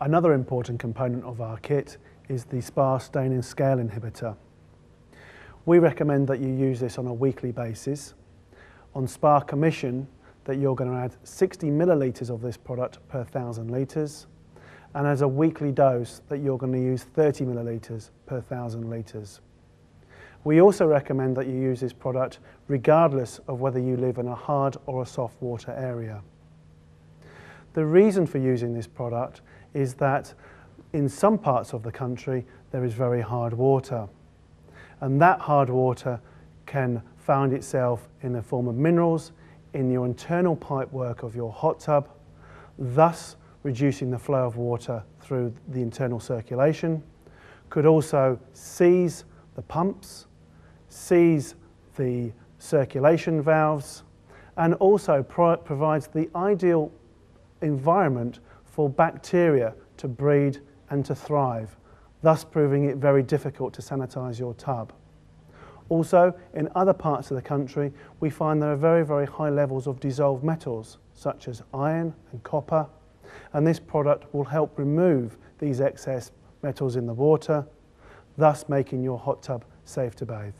Another important component of our kit is the SPA Stain and Scale inhibitor. We recommend that you use this on a weekly basis. On SPA commission, that you're going to add 60 millilitres of this product per 1,000 litres, and as a weekly dose that you're going to use 30 millilitres per 1,000 litres. We also recommend that you use this product regardless of whether you live in a hard or a soft water area. The reason for using this product is that in some parts of the country there is very hard water. And that hard water can find itself in the form of minerals in your internal pipework of your hot tub, thus reducing the flow of water through the internal circulation, could also seize the pumps, seize the circulation valves, and also pro provides the ideal environment for bacteria to breed and to thrive, thus proving it very difficult to sanitise your tub. Also, in other parts of the country, we find there are very, very high levels of dissolved metals, such as iron and copper, and this product will help remove these excess metals in the water, thus making your hot tub safe to bathe.